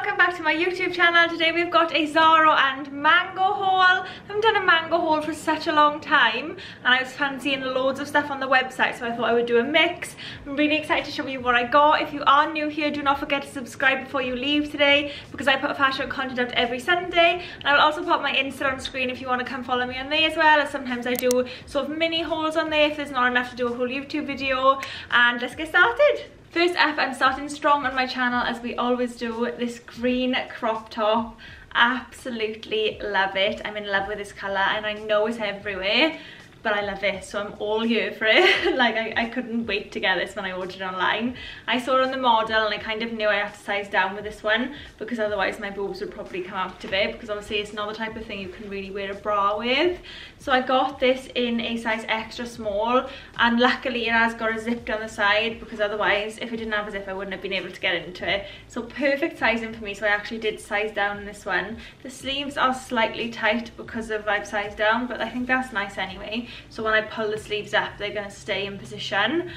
welcome back to my YouTube channel. Today we've got a Zara and Mango haul. I haven't done a Mango haul for such a long time and I was fancying loads of stuff on the website so I thought I would do a mix. I'm really excited to show you what I got. If you are new here, do not forget to subscribe before you leave today because I put a fashion content out every Sunday and I will also put my Insta on screen if you want to come follow me on there as well as sometimes I do sort of mini hauls on there if there's not enough to do a whole YouTube video and let's get started. First up, I'm starting strong on my channel as we always do, this green crop top. Absolutely love it. I'm in love with this colour and I know it's everywhere but I love it so I'm all here for it. Like I, I couldn't wait to get this when I ordered online. I saw it on the model and I kind of knew I had to size down with this one because otherwise my boobs would probably come out a bit because obviously it's not the type of thing you can really wear a bra with. So I got this in a size extra small and luckily it has got a zip down the side because otherwise if it didn't have a zip I wouldn't have been able to get into it. So perfect sizing for me so I actually did size down in this one. The sleeves are slightly tight because of I've sized down but I think that's nice anyway so when I pull the sleeves up they're going to stay in position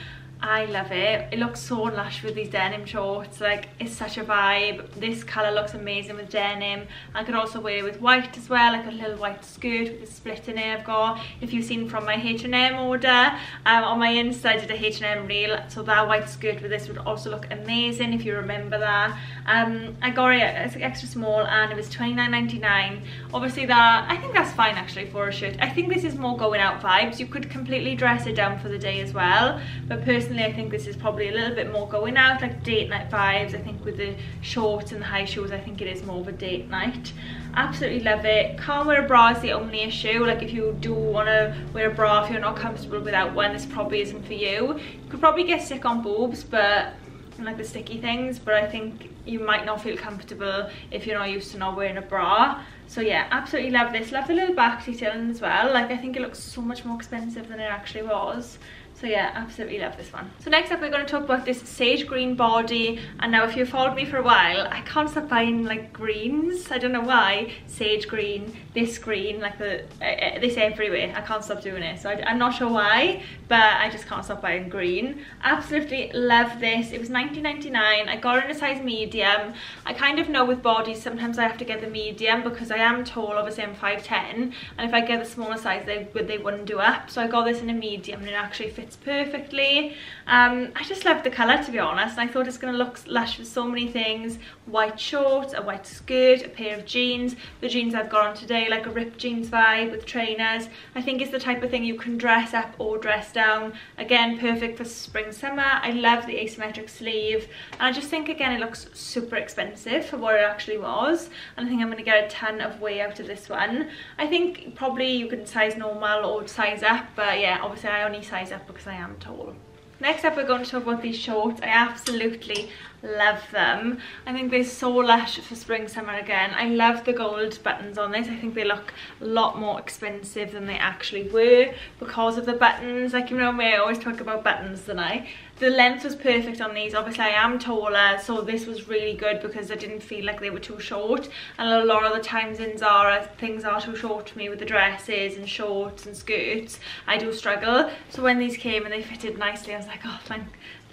I love it. It looks so lush with these denim shorts. Like, it's such a vibe. This colour looks amazing with denim. I could also wear it with white as well, like a little white skirt with a split in it I've got. If you've seen from my H&M order, um, on my Insta I did a H&M reel. So that white skirt with this would also look amazing if you remember that. Um, I got it it's extra small and it was 29.99. Obviously that, I think that's fine actually for a shirt. I think this is more going out vibes. You could completely dress it down for the day as well. But personally personally I think this is probably a little bit more going out like date night vibes I think with the shorts and the high shoes I think it is more of a date night absolutely love it can't wear a bra is the only issue like if you do want to wear a bra if you're not comfortable without one this probably isn't for you you could probably get sick on boobs but like the sticky things but I think you might not feel comfortable if you're not used to not wearing a bra. So yeah absolutely love this. Love the little back detailing as well. Like I think it looks so much more expensive than it actually was so yeah, absolutely love this one. So next up we're going to talk about this sage green body. And now if you've followed me for a while, I can't stop buying like greens. I don't know why. Sage green, this green, like the uh, uh this everywhere. I can't stop doing it. So I, I'm not sure why, but I just can't stop buying green. Absolutely love this. It was 19.99. I got it in a size medium. I kind of know with bodies, sometimes I have to get the medium because I am tall, obviously I'm 5'10". And if I get the smaller size, they, they wouldn't do up. So I got this in a medium and it actually fits fits perfectly. Um, I just love the colour to be honest. I thought it's going to look lush with so many things. White shorts, a white skirt, a pair of jeans. The jeans I've got on today like a ripped jeans vibe with trainers. I think it's the type of thing you can dress up or dress down. Again, perfect for spring summer. I love the asymmetric sleeve. And I just think again it looks super expensive for what it actually was. And I think I'm going to get a ton of way out of this one. I think probably you can size normal or size up. But yeah, obviously I only size up because I am tall. Next up we're going to talk about these shorts. I absolutely love them. I think they're so lush for spring summer again. I love the gold buttons on this. I think they look a lot more expensive than they actually were because of the buttons. Like you know me, I always talk about buttons, don't I? The length was perfect on these. Obviously I am taller so this was really good because I didn't feel like they were too short. And a lot of the times in Zara things are too short for me with the dresses and shorts and skirts. I do struggle. So when these came and they fitted nicely I was like oh thank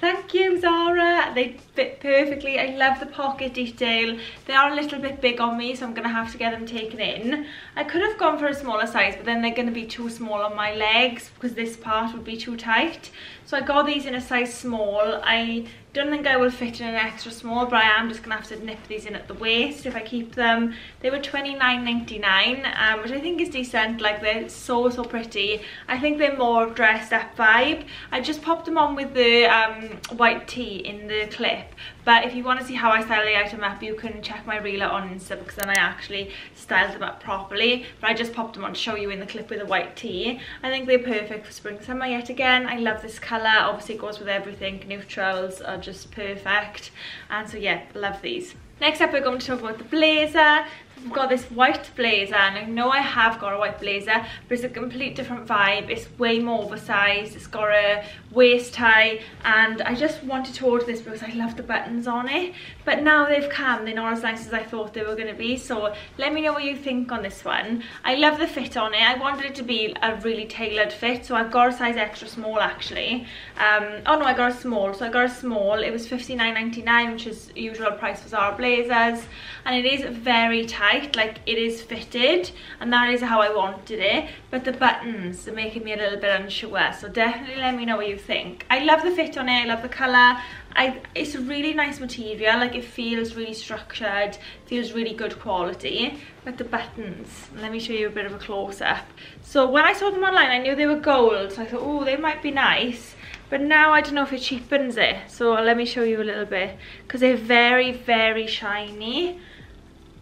Thank you, Zara. They fit perfectly. I love the pocket detail. They are a little bit big on me, so I'm going to have to get them taken in. I could have gone for a smaller size, but then they're going to be too small on my legs because this part would be too tight. So I got these in a size small. I don't think I will fit in an extra small, but I am just to have to nip these in at the waist if I keep them. They were 29.99, um, which I think is decent. Like, they're so, so pretty. I think they're more dressed up vibe. I just popped them on with the um, white tee in the clip. But if you want to see how I style the item up, you can check my reel on Insta because then I actually styled them up properly. But I just popped them on to show you in the clip with a white tee. I think they're perfect for spring summer yet again. I love this colour. Obviously it goes with everything. Neutrals are just perfect. And so yeah, love these. Next up we're going to talk about the blazer. I've got this white blazer and I know I have got a white blazer but it's a complete different vibe. It's way more oversized. It's got a waist tie and I just wanted to order this because I love the buttons on it but now they've come they're not as nice as I thought they were going to be so let me know what you think on this one. I love the fit on it. I wanted it to be a really tailored fit so I've got a size extra small actually. Um, oh no I got a small so I got a small. It was 59.99, which is usual price for Zara blazers. And it is very tight, like it is fitted. And that is how I wanted it. But the buttons are making me a little bit unsure. So definitely let me know what you think. I love the fit on it, I love the colour. I, it's a really nice material, like it feels really structured, feels really good quality. But the buttons, let me show you a bit of a close-up. So when I saw them online, I knew they were gold, so I thought, oh, they might be nice. But now I don't know if it cheapens it. So let me show you a little bit. Because they're very, very shiny.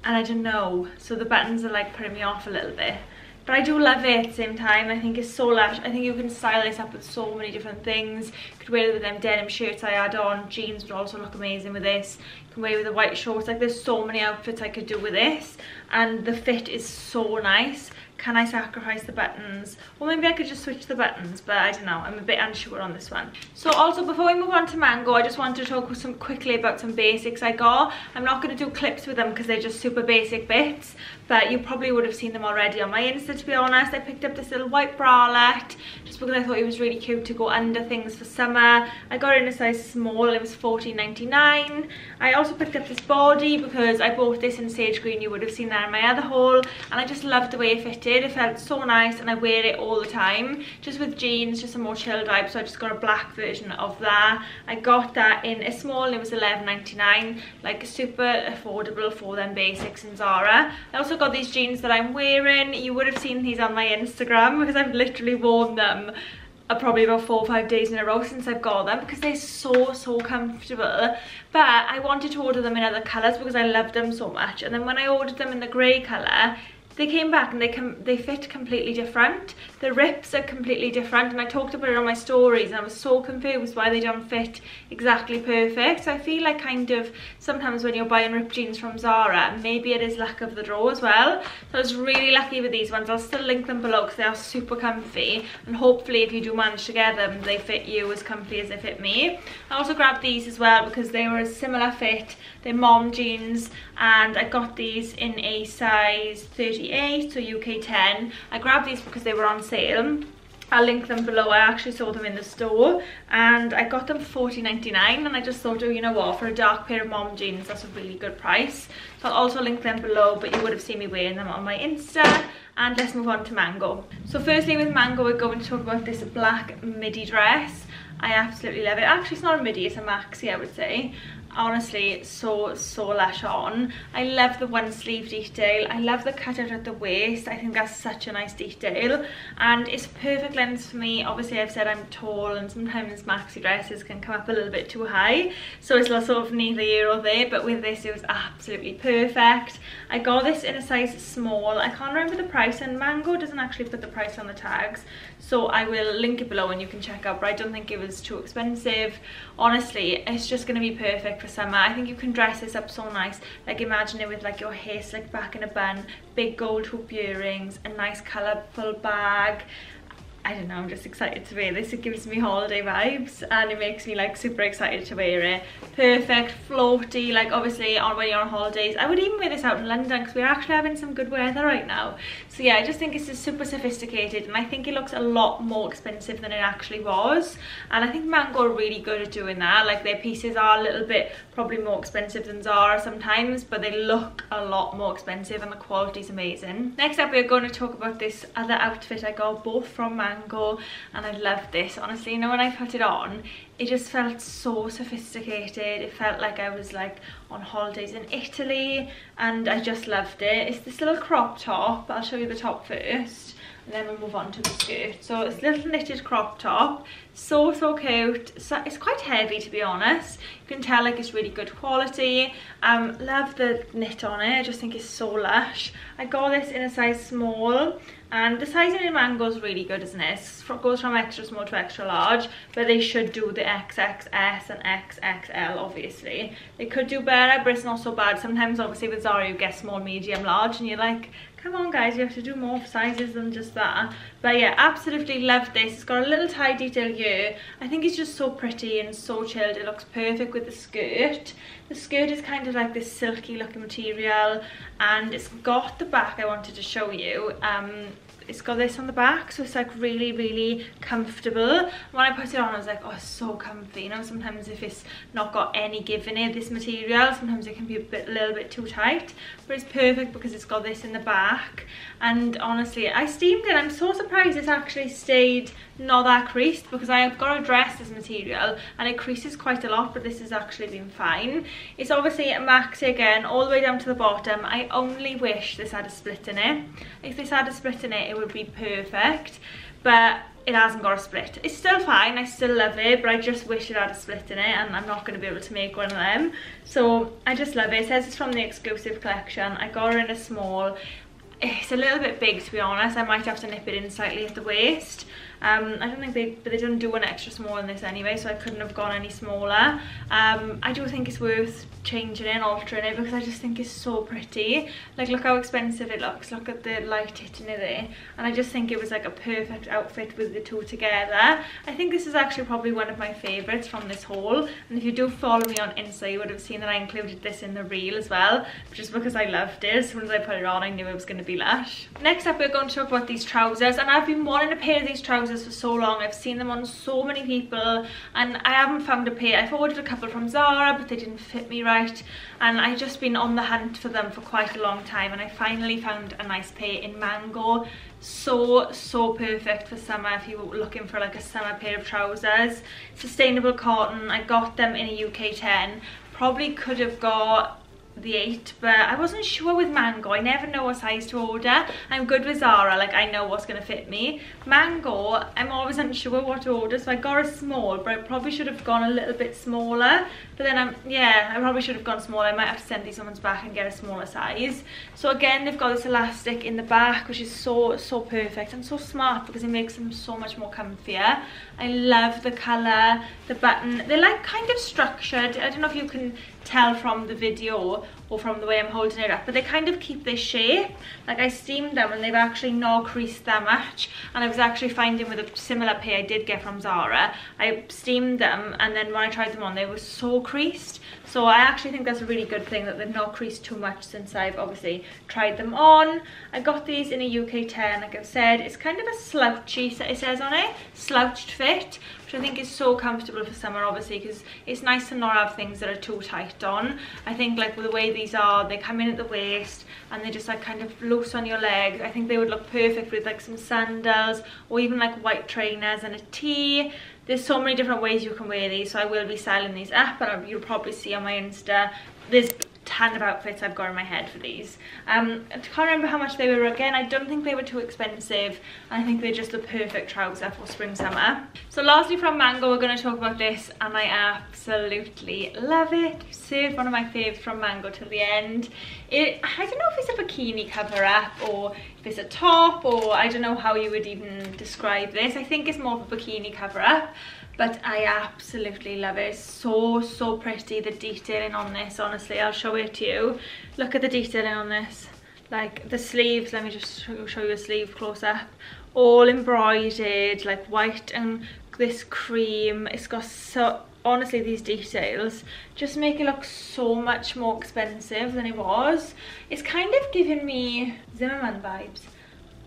And I don't know. So the buttons are like putting me off a little bit. But I do love it at the same time. I think it's so lush. I think you can style this up with so many different things. You could wear it with them denim shirts I add on. Jeans would also look amazing with this. You can wear it with the white shorts. Like there's so many outfits I could do with this. And the fit is so nice can I sacrifice the buttons? Or maybe I could just switch the buttons, but I don't know. I'm a bit unsure on this one. So also, before we move on to Mango, I just want to talk some quickly about some basics I got. I'm not going to do clips with them because they're just super basic bits, but you probably would have seen them already on my Insta, to be honest. I picked up this little white bralette just because I thought it was really cute to go under things for summer. I got it in a size small. It was $14.99. I also picked up this body because I bought this in sage green. You would have seen that in my other haul. And I just loved the way it fitted did. It felt so nice and I wear it all the time. Just with jeans, just a more chilled vibe. So I just got a black version of that. I got that in a small and it was $11.99. Like super affordable for them basics in Zara. I also got these jeans that I'm wearing. You would have seen these on my Instagram because I've literally worn them uh, probably about four or five days in a row since I've got them because they're so so comfortable but I wanted to order them in other colours because I love them so much and then when I ordered them in the grey colour they came back and they com they fit completely different. The rips are completely different and I talked about it on my stories and I was so confused why they don't fit exactly perfect. So I feel like kind of sometimes when you're buying ripped jeans from Zara maybe it is lack of the draw as well. So I was really lucky with these ones. I'll still link them below because they are super comfy and hopefully if you do manage to get them they fit you as comfy as they fit me. I also grabbed these as well because they were a similar fit they're mom jeans and I got these in a size 38 so UK 10 I grabbed these because they were on sale I'll link them below. I actually saw them in the store and I got them for $40.99 and I just thought, oh, you know what, for a dark pair of mom jeans, that's a really good price. So I'll also link them below, but you would have seen me wearing them on my Insta. And let's move on to Mango. So firstly with Mango, we're going to talk about this black midi dress. I absolutely love it. Actually, it's not a midi, it's a maxi, I would say honestly so so lush on. I love the one sleeve detail. I love the cutout at the waist. I think that's such a nice detail. And it's perfect length for me. Obviously i've said i'm tall and sometimes maxi dresses can come up a little bit too high. So it's sort of neither here or there but with this it was absolutely perfect. I got this in a size small. I can't remember the price and mango doesn't actually put the price on the tags so i will link it below and you can check out but i don't think it was too expensive. Honestly it's just going to be perfect for for summer. I think you can dress this up so nice. Like imagine it with like your hair slicked back in a bun, big gold hoop earrings, a nice colourful bag, I don't know, I'm just excited to wear this. It gives me holiday vibes and it makes me like super excited to wear it. Perfect, floaty, like obviously on when you're on holidays. I would even wear this out in London because we're actually having some good weather right now. So yeah, I just think it's just super sophisticated and I think it looks a lot more expensive than it actually was. And I think Mango are really good at doing that. Like their pieces are a little bit probably more expensive than Zara sometimes, but they look a lot more expensive and the quality is amazing. Next up, we're going to talk about this other outfit I got both from Mango Mango and I love this. Honestly you know when I put it on it just felt so sophisticated. It felt like I was like on holidays in Italy and I just loved it. It's this little crop top I'll show you the top first and then we'll move on to the skirt. So it's a little knitted crop top. So so cute. So it's quite heavy to be honest. You can tell like it's really good quality. Um love the knit on it. I just think it's so lush. I got this in a size small and the sizing in mango is really good isn't it? It goes from extra small to extra large but they should do the xxs and xxl obviously. They could do better but it's not so bad. Sometimes obviously with zara you get small medium large and you're like come on guys you have to do more sizes than just that. But yeah absolutely love this. It's got a little tie detail here. I think it's just so pretty and so chilled. It looks perfect with the skirt. The skirt is kind of like this silky looking material and it's got the back i wanted to show you. Um it's got this on the back so it's like really really comfortable. When I put it on I was like oh so comfy. You know sometimes if it's not got any give in it this material sometimes it can be a bit little bit too tight but it's perfect because it's got this in the back. And honestly I steamed it. I'm so surprised it's actually stayed not that creased because I've got a dress this material and it creases quite a lot but this has actually been fine. It's obviously a maxi again all the way down to the bottom. I only wish this had a split in it. If this had a split in it it would be perfect but it hasn't got a split. It's still fine I still love it but I just wish it had a split in it and I'm not going to be able to make one of them. So I just love it. It says it's from the exclusive collection. I got her in a small it's a little bit big to be honest. I might have to nip it in slightly at the waist um, I don't think they, but they didn't do an extra small in this anyway, so I couldn't have gone any smaller. Um, I do think it's worth changing it and altering it because I just think it's so pretty. Like, look how expensive it looks. Look at the light hitting it there. And I just think it was like a perfect outfit with the two together. I think this is actually probably one of my favourites from this haul. And if you do follow me on Insta, you would have seen that I included this in the reel as well, just because I loved it. As soon as I put it on, I knew it was going to be lush. Next up, we're going to talk about these trousers. And I've been wanting a pair of these trousers for so long. I've seen them on so many people and I haven't found a pair. I've ordered a couple from Zara but they didn't fit me right and I've just been on the hunt for them for quite a long time and I finally found a nice pair in Mango. So, so perfect for summer if you're looking for like a summer pair of trousers. Sustainable cotton. I got them in a UK 10. Probably could have got the 8 but I wasn't sure with Mango. I never know what size to order. I'm good with Zara like I know what's going to fit me. Mango I'm always unsure what to order so I got a small but I probably should have gone a little bit smaller. But then I'm yeah I probably should have gone smaller I might have to send these ones back and get a smaller size. So again they've got this elastic in the back which is so so perfect. And so smart because it makes them so much more comfier. I love the colour the button. They're like kind of structured. I don't know if you can tell from the video or from the way I'm holding it up but they kind of keep their shape. Like I steamed them and they've actually not creased that much. And I was actually finding with a similar pair I did get from Zara I steamed them and then when I tried them on they were so creased so I actually think that's a really good thing that they've not creased too much since I've obviously tried them on. I got these in a UK 10 like I've said. It's kind of a slouchy it says on it slouched fit which I think is so comfortable for summer obviously because it's nice to not have things that are too tight on. I think like with the way these are they come in at the waist and they just like kind of loose on your leg I think they would look perfect with like some sandals or even like white trainers and a tee there's so many different ways you can wear these so I will be styling these. Ah, Up and you'll probably see on my Insta there's ton of outfits I've got in my head for these. Um, I can't remember how much they were again. I don't think they were too expensive. I think they're just the perfect trouser for spring summer. So lastly from Mango, we're going to talk about this and I absolutely love it. I've saved one of my faves from Mango till the end. It, I don't know if it's a bikini cover up or if it's a top or I don't know how you would even describe this. I think it's more of a bikini cover up but I absolutely love it. It's so, so pretty, the detailing on this, honestly. I'll show it to you. Look at the detailing on this. Like the sleeves, let me just show you a sleeve close up. All embroidered, like white and this cream. It's got so, honestly these details just make it look so much more expensive than it was. It's kind of giving me Zimmermann vibes.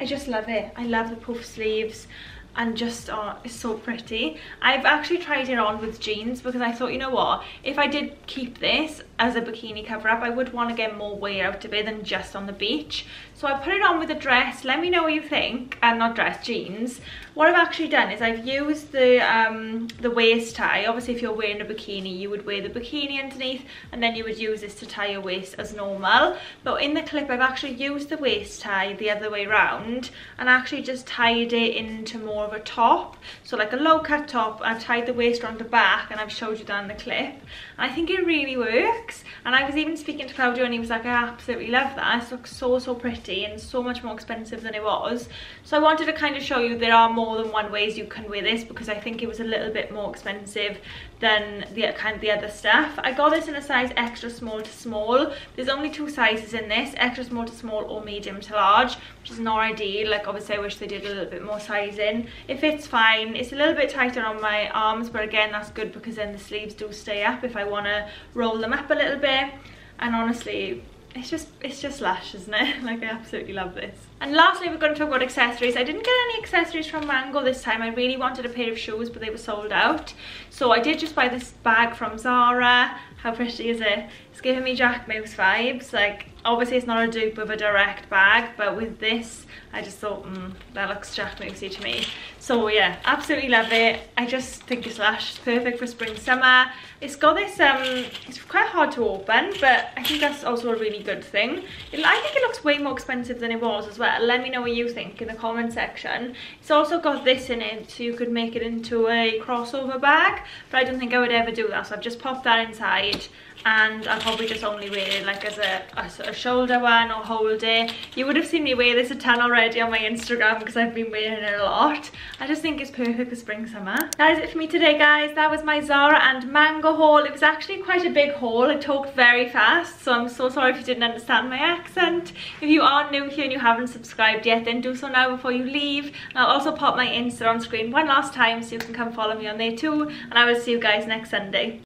I just love it. I love the puff sleeves and just oh it's so pretty. I've actually tried it on with jeans because i thought you know what if i did keep this as a bikini cover up i would want to get more wear out of it than just on the beach. So i put it on with a dress. Let me know what you think. And not dress jeans what I've actually done is I've used the um, the waist tie. Obviously, if you're wearing a bikini, you would wear the bikini underneath, and then you would use this to tie your waist as normal. But in the clip, I've actually used the waist tie the other way round, and actually just tied it into more of a top. So like a low cut top, I've tied the waist around the back, and I've showed you that in the clip. I think it really works. And I was even speaking to Claudio, and he was like, I absolutely love that. It looks so, so pretty, and so much more expensive than it was. So I wanted to kind of show you there are more than one ways you can wear this because I think it was a little bit more expensive than the kind of the other stuff. I got this in a size extra small to small. There's only two sizes in this, extra small to small or medium to large, which is not ideal. Like obviously I wish they did a little bit more sizing. It fits fine. It's a little bit tighter on my arms, but again that's good because then the sleeves do stay up if I want to roll them up a little bit. And honestly, it's just it's just lush isn't it? Like I absolutely love this. And lastly we're going to talk about accessories. I didn't get any accessories from Mango this time. I really wanted a pair of shoes but they were sold out. So I did just buy this bag from Zara. How pretty is it? It's giving me jack Jacquemus vibes like obviously it's not a dupe of a direct bag but with this I just thought mm, that looks Jacquemusy to me. So yeah absolutely love it. I just think it's lush it's perfect for spring summer. It's got this um it's quite hard to open but I think that's also a really good thing. It, I think it looks way more expensive than it was as well. Let me know what you think in the comment section. It's also got this in it so you could make it into a crossover bag but I don't think I would ever do that so I've just popped that inside and I'll probably just only wear it like as a, a, a, shoulder one or hold it. You would have seen me wear this a ton already on my Instagram because I've been wearing it a lot. I just think it's perfect for spring summer. That is it for me today guys. That was my Zara and Mango haul. It was actually quite a big haul. I talked very fast so I'm so sorry if you didn't understand my accent. If you are new here and you haven't subscribed yet then do so now before you leave. And I'll also pop my Insta on screen one last time so you can come follow me on there too and I will see you guys next Sunday.